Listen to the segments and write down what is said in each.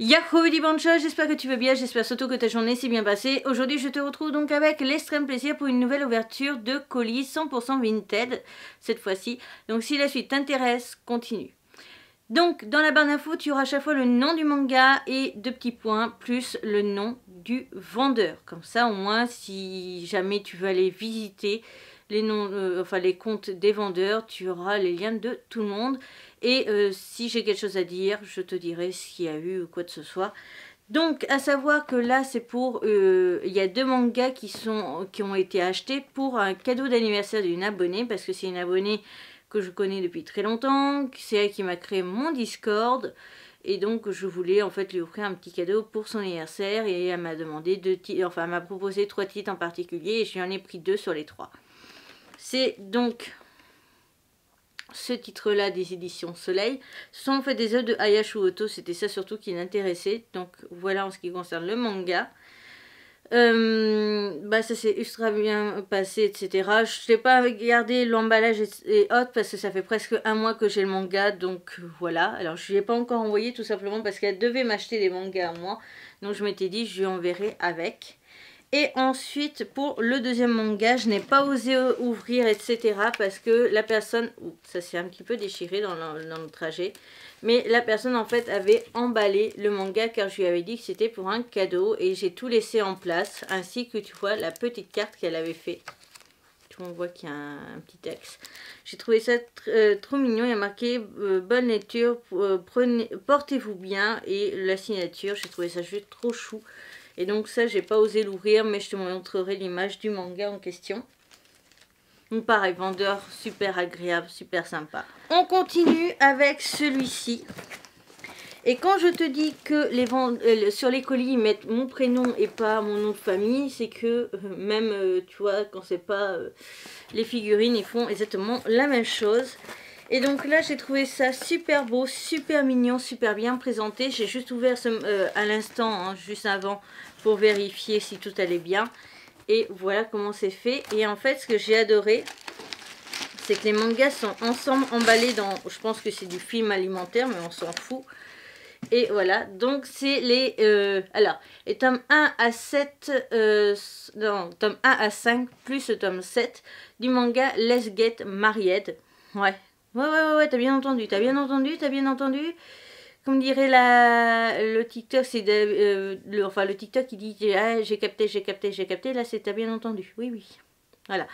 Yahoo Bancha, j'espère que tu vas bien, j'espère surtout que ta journée s'est bien passée. Aujourd'hui je te retrouve donc avec l'extrême plaisir pour une nouvelle ouverture de colis 100% Vinted, cette fois-ci. Donc si la suite t'intéresse, continue. Donc dans la barre d'infos, tu auras à chaque fois le nom du manga et deux petits points, plus le nom du vendeur. Comme ça au moins si jamais tu veux aller visiter les noms, euh, enfin les comptes des vendeurs, tu auras les liens de tout le monde. Et euh, si j'ai quelque chose à dire, je te dirai ce qu'il y a eu ou quoi que ce soit. Donc, à savoir que là, c'est pour... Euh, il y a deux mangas qui, sont, qui ont été achetés pour un cadeau d'anniversaire d'une abonnée, parce que c'est une abonnée que je connais depuis très longtemps, c'est elle qui m'a créé mon Discord, et donc je voulais en fait lui offrir un petit cadeau pour son anniversaire, et elle m'a demandé deux titres, enfin elle m'a proposé trois titres en particulier, et j'en ai pris deux sur les trois. C'est donc ce titre-là des éditions Soleil. Ce sont en fait des œuvres de Hayashu Oto, c'était ça surtout qui m'intéressait. Donc voilà en ce qui concerne le manga. Euh, bah ça s'est ultra bien passé, etc. Je n'ai pas regardé l'emballage et, autres parce que ça fait presque un mois que j'ai le manga, donc voilà. Alors je lui ai pas encore envoyé tout simplement parce qu'elle devait m'acheter des mangas à moi. Donc je m'étais dit je lui enverrai avec. Et ensuite, pour le deuxième manga, je n'ai pas osé ouvrir, etc. Parce que la personne... ça s'est un petit peu déchiré dans le, trajet. Mais la personne, en fait, avait emballé le manga car je lui avais dit que c'était pour un cadeau. Et j'ai tout laissé en place. Ainsi que, tu vois, la petite carte qu'elle avait fait. On voit qu'il y a un, petit texte. J'ai trouvé ça euh, trop mignon. Il y a marqué euh, bonne lecture, euh, portez-vous bien. Et la signature, j'ai trouvé ça juste trop chou. Et donc ça, j'ai pas osé l'ouvrir, mais je te montrerai l'image du manga en question. Donc pareil, vendeur super agréable, super sympa. On continue avec celui-ci. Et quand je te dis que les euh, sur les colis ils mettent mon prénom et pas mon nom de famille, c'est que euh, même, euh, tu vois, quand c'est pas les figurines, ils font exactement la même chose. Et donc là, j'ai trouvé ça super beau, super mignon, super bien présenté. J'ai juste ouvert euh, à l'instant, hein, juste avant, pour vérifier si tout allait bien. Et voilà comment c'est fait. Et en fait, ce que j'ai adoré, c'est que les mangas sont ensemble emballés dans... Je pense que c'est du film alimentaire, mais on s'en fout. Et voilà, donc c'est les... Euh, alors, les tomes 1 à 7... Euh, non, tome 1 à 5, plus le tome 7 du manga Let's Get Married. Ouais, Ouais, ouais, ouais, t'as bien entendu, t'as bien entendu, t'as bien entendu. Comme dirait la, le TikTok, c'est euh, le, enfin le TikTok qui dit ah, j'ai capté, j'ai capté, j'ai capté. Là, c'est t'as bien entendu. Oui, oui. Voilà.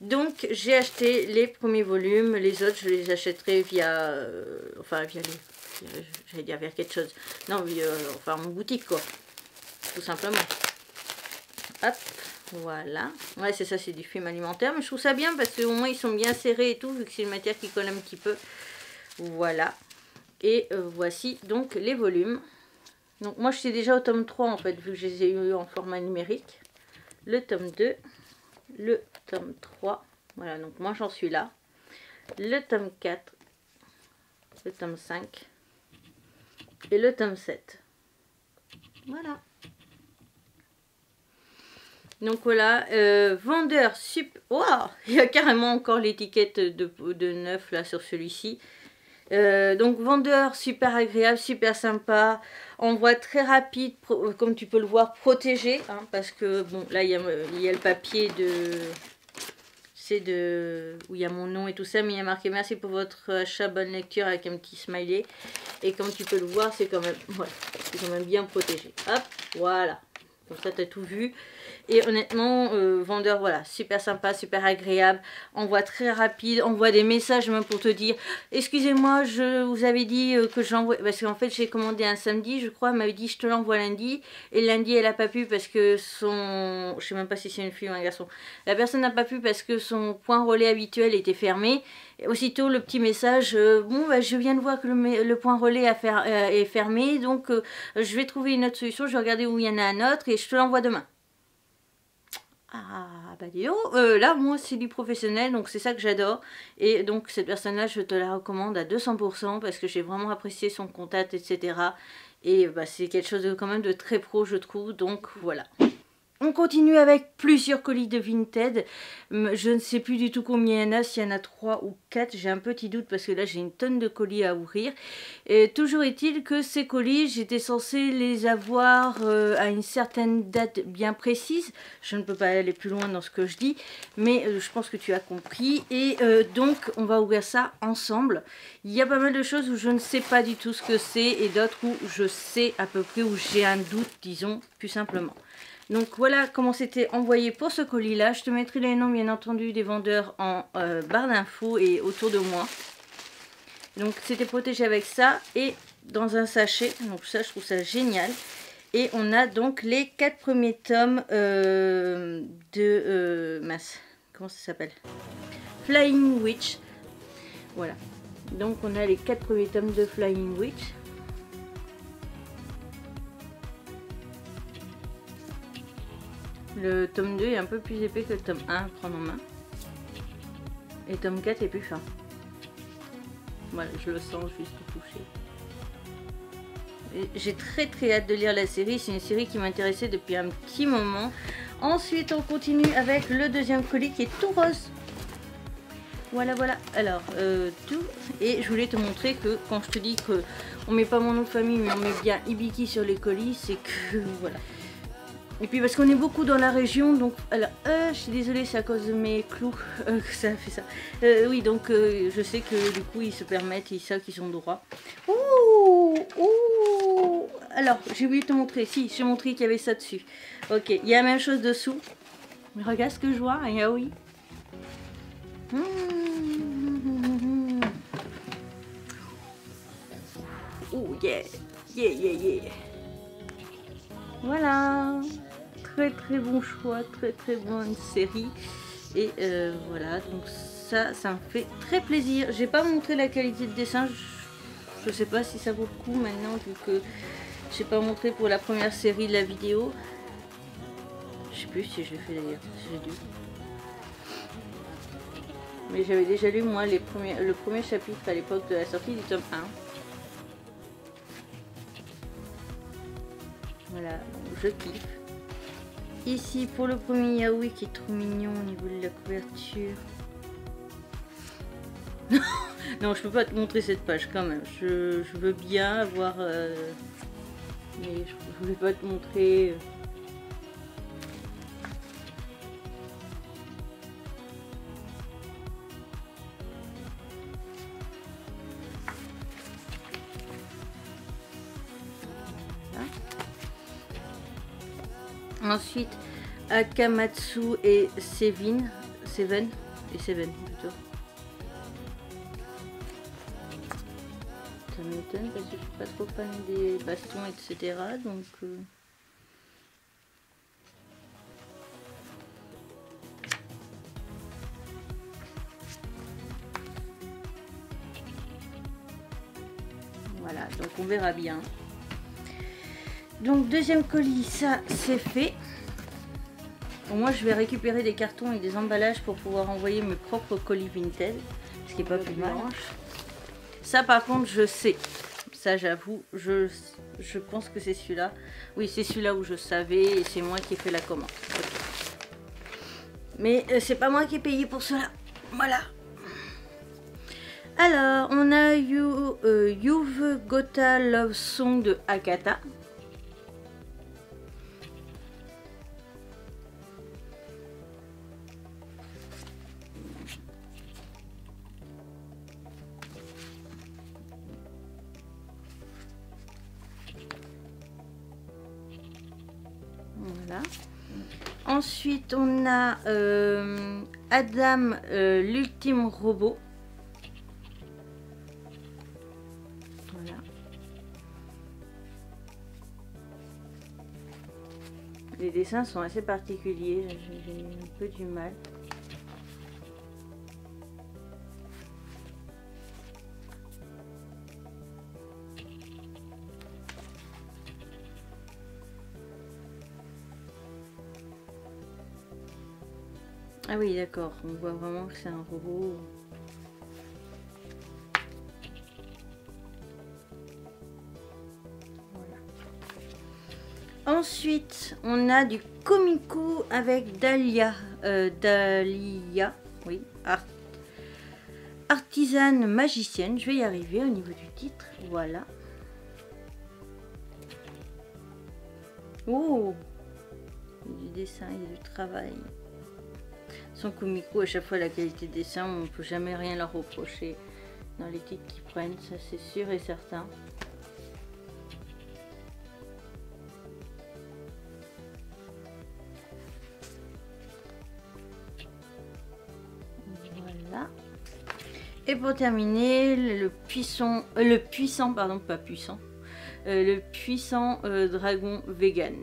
Donc, j'ai acheté les premiers volumes. Les autres, je les achèterai via, euh, enfin via les, j'allais dire vers quelque chose. Non, via, enfin mon boutique quoi, tout simplement. Hop. Voilà. Ouais, c'est ça, c'est du film alimentaire. Mais je trouve ça bien parce qu'au moins ils sont bien serrés et tout, vu que c'est une matière qui colle un petit peu. Voilà. Et euh, voici donc les volumes. Donc moi je suis déjà au tome 3 en fait, vu que je les ai eu en format numérique. Le tome 2, le tome 3. Voilà, donc moi j'en suis là. Le tome 4, le tome 5 et le tome 7. Voilà. Donc voilà, euh, vendeur sup... Waouh Il y a carrément encore l'étiquette de, de neuf là sur celui-ci. Euh, donc vendeur super agréable, super sympa, envoi très rapide, comme tu peux le voir, protégé, hein, parce que bon là il y, a, le papier de, c'est de, où il y a mon nom et tout ça, mais il y a marqué merci pour votre achat, bonne lecture avec un petit smiley, et comme tu peux le voir c'est quand même, ouais, c'est quand même bien protégé. Hop, voilà, comme ça tu as tout vu. Et honnêtement, euh, vendeur, voilà, super sympa, super agréable. Envoie très rapide, envoie des messages même pour te dire Excusez-moi, je vous avais dit euh, que j'envoie. Parce qu'en fait, j'ai commandé un samedi, je crois. Elle m'avait dit Je te l'envoie lundi. Et lundi, elle n'a pas pu parce que son. Je sais même pas si c'est une fille ou un garçon. La personne n'a pas pu parce que son point relais habituel était fermé. Aussitôt, le petit message euh, Bon, bah, je viens de voir que le, point relais est fermé. Donc, je vais trouver une autre solution. Je vais regarder où il y en a un autre et je te l'envoie demain. Ah bah dis euh, là moi c'est du professionnel donc c'est ça que j'adore. Et donc cette personne là je te la recommande à 200% parce que j'ai vraiment apprécié son contact etc et bah, c'est quelque chose de quand même de très pro je trouve. Donc voilà On continue avec plusieurs colis de Vinted. Je ne sais plus du tout combien il y en a, s'il y en a 3 ou 4. J'ai un petit doute parce que là j'ai une tonne de colis à ouvrir. Et toujours est-il que ces colis, j'étais censée les avoir euh, à une certaine date bien précise. Je ne peux pas aller plus loin dans ce que je dis, mais euh, je pense que tu as compris. Et euh, donc on va ouvrir ça ensemble. Il y a pas mal de choses où je ne sais pas du tout ce que c'est et d'autres où je sais à peu près, où j'ai un doute, disons, plus simplement. Donc voilà comment c'était envoyé pour ce colis-là. Je te mettrai les noms, bien entendu, des vendeurs en euh, barre d'infos et autour de moi. Donc c'était protégé avec ça et dans un sachet. Donc ça, je trouve ça génial. Et on a donc les quatre premiers tomes euh, de... Euh, comment ça s'appelle? Flying Witch. Voilà. Donc on a les quatre premiers tomes de Flying Witch. Le tome 2 est un peu plus épais que le tome 1 à prendre en main. Et tome 4 est plus fin. Voilà, je le sens juste touché. J'ai très très hâte de lire la série. C'est une série qui m'intéressait depuis un petit moment. Ensuite, on continue avec le deuxième colis qui est tout rose. Voilà, voilà. Alors, euh, tout. Et je voulais te montrer que quand je te dis que on met pas mon nom de famille, mais on met bien Ibiki sur les colis, c'est que voilà. Et puis parce qu'on est beaucoup dans la région, donc... Alors, euh, je suis désolée, c'est à cause de mes clous euh, que ça a fait ça. Euh, oui, donc je sais que du coup, ils se permettent, ils savent qu'ils sont droits. Ouh Ouh Alors, j'ai oublié de te montrer. Si, j'ai montré qu'il y avait ça dessus. Ok, il y a la même chose dessous. Mais regarde ce que je vois, un yaoi. Mmh. Yeah Yeah, yeah, yeah Voilà très très bon choix, très très bonne série. Et euh, voilà, donc ça, ça me fait très plaisir. J'ai pas montré la qualité de dessin, je, sais pas si ça vaut le coup maintenant, vu que j'ai pas montré pour la première série de la vidéo. Je sais plus si je l'ai fait d'ailleurs, j'ai dû. Mais j'avais déjà lu moi les premiers, le premier chapitre à l'époque de la sortie du tome 1. Voilà, je kiffe. Ici, pour le premier yaoi qui est trop mignon au niveau de la couverture. non, je peux pas te montrer cette page quand même. Je, veux bien avoir... Euh, mais je, ne vais pas te montrer... Akamatsu et Seven. Seven et Seven plutôt. Ça m'étonne parce que je suis pas trop fan des bastons, etc. Donc. Euh. Voilà, donc on verra bien. Donc deuxième colis, ça c'est fait. Moi je vais récupérer des cartons et des emballages pour pouvoir envoyer mes propres colis Vinted. Ce qui est pas plus mal. Ça par contre je sais. Ça j'avoue, je, je pense que c'est celui-là. Oui c'est celui-là où je savais et c'est moi qui ai fait la commande. Mais euh, c'est pas moi qui ai payé pour cela. Voilà. Alors, on a you, euh, You've Gota Love Song de Akata. Ensuite, on a euh, Adam, euh, l'ultime robot. Voilà. Les dessins sont assez particuliers, j'ai un peu du mal. Ah oui, d'accord. On voit vraiment que c'est un robot. Ensuite, on a du Comico avec Dahlia. Euh, Dahlia, oui, artisane magicienne. Je vais y arriver au niveau du titre. Voilà. Oh Du dessin et du travail. Son Comico, à chaque fois, la qualité de dessin, on ne peut jamais rien leur reprocher dans les titres qu'ils prennent, ça c'est sûr et certain. Voilà. Et pour terminer, le puissant, euh, le puissant, pardon, pas puissant, euh, le puissant euh, dragon vegan.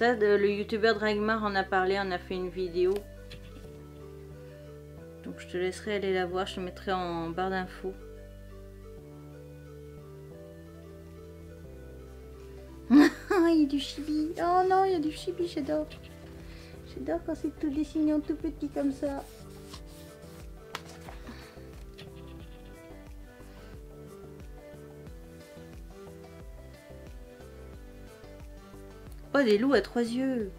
Le youtubeur Dragmar en a parlé, on a fait une vidéo. Donc je te laisserai aller la voir, je te mettrai en barre d'infos. il y a du chibi. Oh non, il y a du chibi, j'adore. J'adore quand c'est tout dessiné en tout petit comme ça. Oh, des loups à trois yeux.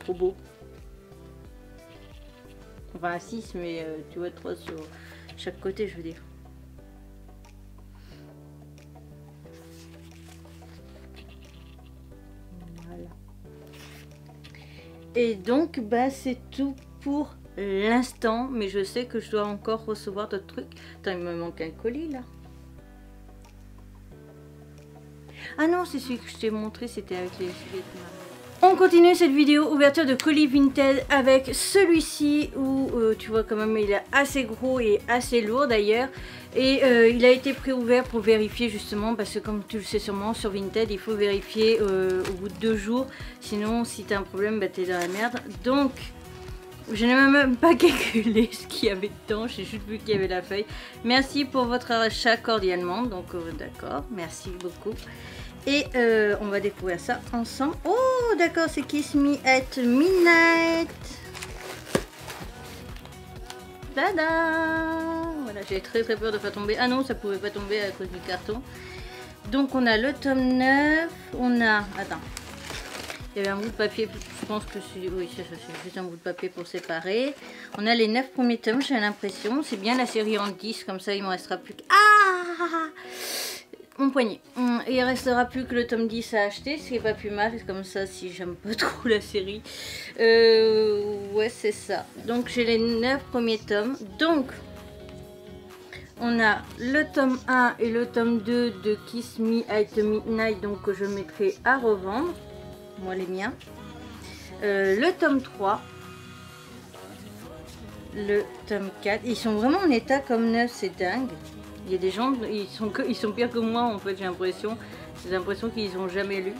Trop beau. Enfin, à 6, mais euh, tu vois, trois sur chaque côté, je veux dire. Voilà. Et donc, bah, c'est tout pour l'instant. Mais je sais que je dois encore recevoir d'autres trucs. Attends, il me manque un colis, là. Ah non, c'est celui que je t'ai montré, c'était avec les on continue cette vidéo ouverture de colis vintage avec celui-ci où euh, tu vois quand même il est assez gros et assez lourd d'ailleurs. Et euh, il a été préouvert pour vérifier justement parce que comme tu le sais sûrement sur Vinted il faut vérifier euh, au bout de deux jours. Sinon si tu as un problème bah, t'es dans la merde. Donc je n'ai même pas calculé ce qu'il y avait dedans, j'ai juste vu qu'il y avait la feuille. Merci pour votre achat cordialement, donc d'accord, merci beaucoup. Et euh, on va découvrir ça ensemble. Oh, d'accord, c'est Kiss Me at Midnight. Tada Voilà, j'ai très très peur de pas tomber. Ah non, ça pouvait pas tomber à cause du carton. Donc on a le tome 9. On a... Attends. Il y avait un bout de papier, je pense que c'est... Oui, c'est juste un bout de papier pour séparer. On a les 9 premiers tomes, j'ai l'impression. C'est bien la série en 10, comme ça il me restera plus que... Ah mon poignet. Hum, il restera plus que le tome 10 à acheter, ce qui est pas plus mal, comme ça si j'aime pas trop la série. Euh, ouais, c'est ça. Donc j'ai les 9 premiers tomes. Donc, on a le tome 1 et le tome 2 de Kiss Me at Midnight, donc que je mettrai à revendre. Moi les miens. Euh, le tome 3. Le tome 4. Ils sont vraiment en état comme neuf, c'est dingue. Il y a des gens, ils sont, ils sont pires que moi en fait, j'ai l'impression. J'ai l'impression qu'ils n'ont jamais lu.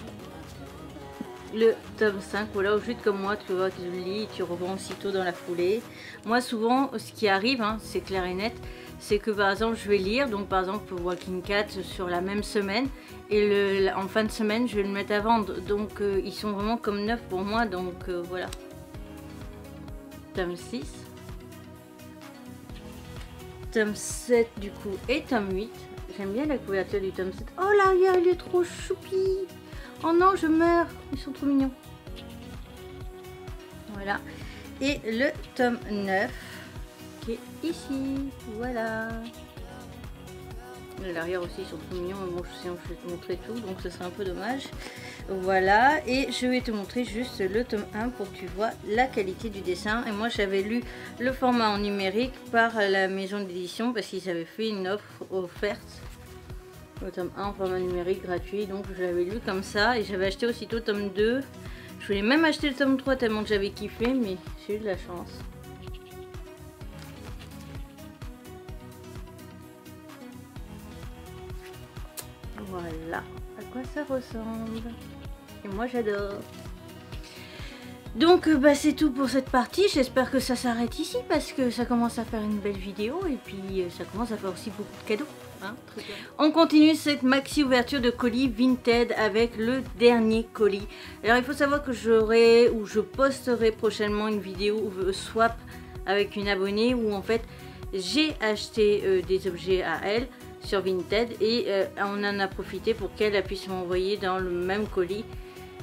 Le tome 5, voilà, juste comme moi, tu vois, tu le lis, tu revends aussitôt dans la foulée. Moi, souvent, ce qui arrive, hein, c'est clair et net, c'est que par exemple, je vais lire, donc par exemple, Walking Cat sur la même semaine, et le, en fin de semaine, je vais le mettre à vendre. Donc, euh, ils sont vraiment comme neufs pour moi, donc euh, voilà. Tome 6 tome 7 du coup et tome 8. J'aime bien la couverture du tome 7. Oh là, il est trop choupi. Oh non, je meurs. Ils sont trop mignons. Voilà. Et le tome 9 qui est ici. Voilà. L'arrière aussi, ils sont trop mignons. Bon, je sais, je vais te montrer tout, donc ce serait un peu dommage. Voilà, et je vais te montrer juste le tome 1 pour que tu vois la qualité du dessin. Et moi, j'avais lu le format en numérique par la maison d'édition parce qu'ils avaient fait une offre offerte. Le tome 1 en format numérique gratuit, donc je l'avais lu comme ça. Et j'avais acheté aussitôt le tome 2. Je voulais même acheter le tome 3 tellement que j'avais kiffé, mais j'ai eu de la chance. Voilà à quoi ça ressemble? Et moi j'adore. Donc bah, c'est tout pour cette partie, j'espère que ça s'arrête ici parce que ça commence à faire une belle vidéo et puis euh, ça commence à faire aussi beaucoup de cadeaux. Hein. On continue cette maxi ouverture de colis Vinted avec le dernier colis. Alors il faut savoir que j'aurai ou je posterai prochainement une vidéo swap avec une abonnée où en fait j'ai acheté euh, des objets à elle sur Vinted et euh, on en a profité pour qu'elle puisse m'envoyer dans le même colis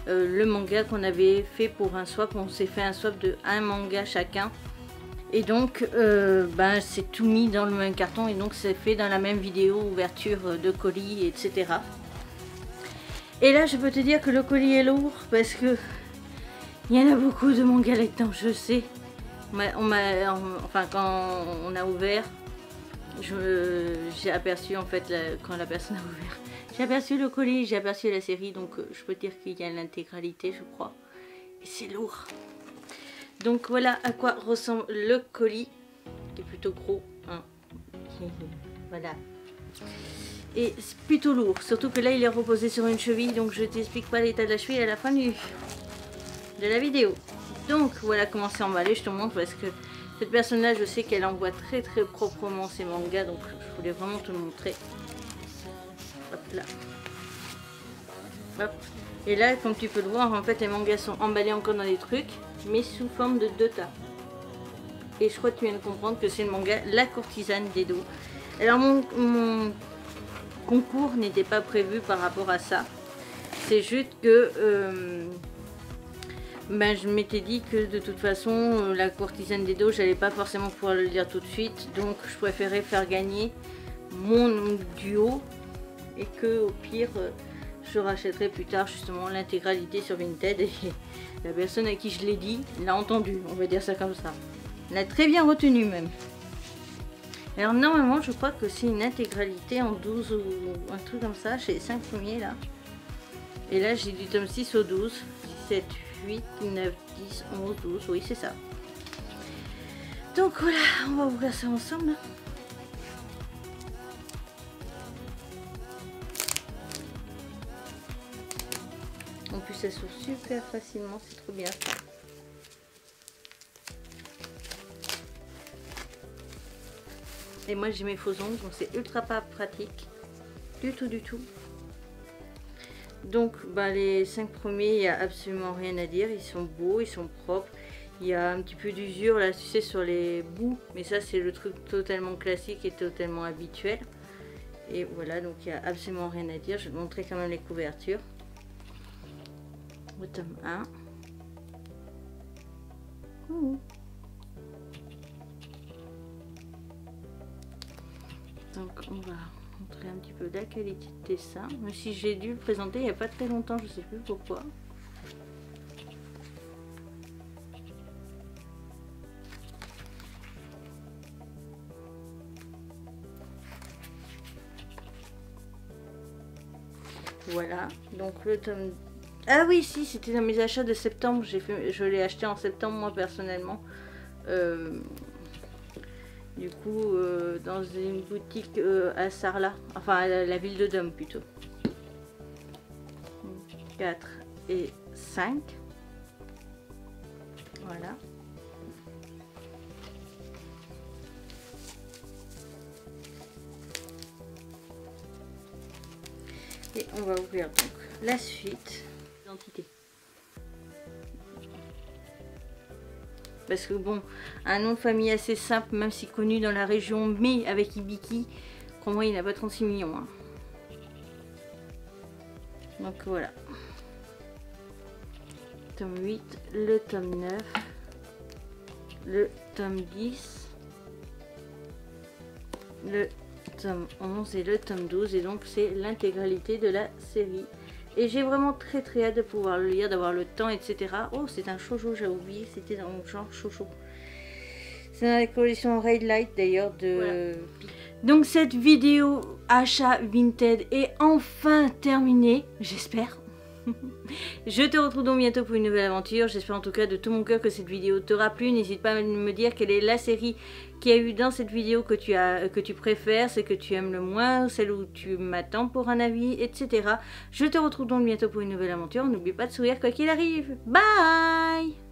euh, le manga qu'on avait fait pour un swap. On s'est fait un swap de un manga chacun. Et donc, euh, ben, c'est tout mis dans le même carton et donc c'est fait dans la même vidéo, ouverture de colis, etc. Et là, je peux te dire que le colis est lourd parce que il y en a beaucoup de mangas là-dedans, je sais. On m'a, enfin, quand on a ouvert, j'ai aperçu en fait quand la personne a ouvert j'ai aperçu le colis, j'ai aperçu la série, donc euh, je peux dire qu'il y a l'intégralité, je crois. Et c'est lourd. Donc voilà à quoi ressemble le colis, qui est plutôt gros. Hein. voilà. Et c'est plutôt lourd, surtout que là il est reposé sur une cheville, donc je t'explique pas l'état de la cheville à la fin de la vidéo. Donc voilà comment c'est emballé, je te montre parce que cette personne là je sais qu'elle envoie très très proprement ses mangas, donc je voulais vraiment te le montrer. Et là, comme tu peux le voir, en fait, les mangas sont emballés encore dans des trucs, mais sous forme de deux tas. Et je crois que tu viens de comprendre que c'est le manga La courtisane des dos. Alors, mon, concours n'était pas prévu par rapport à ça. C'est juste que euh, ben, je m'étais dit que de toute façon, euh, la courtisane des dos, j'allais pas forcément pouvoir le lire tout de suite. Donc, je préférais faire gagner mon duo et que au pire euh, je rachèterai plus tard justement l'intégralité sur Vinted et la personne à qui je l'ai dit l'a entendu, on va dire ça comme ça. L'a très bien retenu même. Alors normalement je crois que c'est une intégralité en 12 ou un truc comme ça chez les 5 premiers là. Et là j'ai du tome 6 au 12, 7, 8, 9, 10, 11, 12, oui c'est ça. Donc voilà, on va ouvrir ça ensemble. Ça s'ouvre super facilement, c'est trop bien. Et moi, j'ai mes faux ongles, donc c'est ultra pas pratique. Du tout, du tout. Donc, bah, les cinq premiers, il n'y a absolument rien à dire. Ils sont beaux, ils sont propres. Il y a un petit peu d'usure là, tu sais, sur les bouts. Mais ça, c'est le truc totalement classique et totalement habituel. Et voilà, donc il n'y a absolument rien à dire. Je vais te montrer quand même les couvertures au tome 1. Donc on va montrer un petit peu la qualité de dessin. Même si j'ai dû le présenter il n'y a pas très longtemps, je sais plus pourquoi. Voilà, donc le tome ah oui, si, c'était dans mes achats de septembre. J'ai fait, je l'ai acheté en septembre, moi, personnellement. Euh, du coup, euh, dans une boutique euh, à Sarlat. Enfin, à la, ville de Dome, plutôt. 4 et 5. Voilà. Et on va ouvrir donc la suite. Parce que bon, un nom de famille assez simple, même si connu dans la région, mais avec Ibiki, crois-moi, il n'a pas 36 millions. Hein. Donc voilà. Tome 8, le tome 9, le tome 10, le tome 11 et le tome 12. Et donc c'est l'intégralité de la série. Et j'ai vraiment très très hâte de pouvoir le lire, d'avoir le temps, etc. Oh, c'est un shoujo, j'ai oublié, c'était dans le genre shoujo. C'est dans la collection Raid Light d'ailleurs de... Donc cette vidéo achat Vinted est enfin terminée, j'espère. Je te retrouve donc bientôt pour une nouvelle aventure. J'espère en tout cas de tout mon cœur que cette vidéo t'aura plu. N'hésite pas à me dire quelle est la série qui a eu dans cette vidéo que tu, que tu préfères, celle que tu aimes le moins, celle où tu m'attends pour un avis, etc. Je te retrouve donc bientôt pour une nouvelle aventure. N'oublie pas de sourire quoi qu'il arrive. Bye